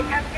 Erkekler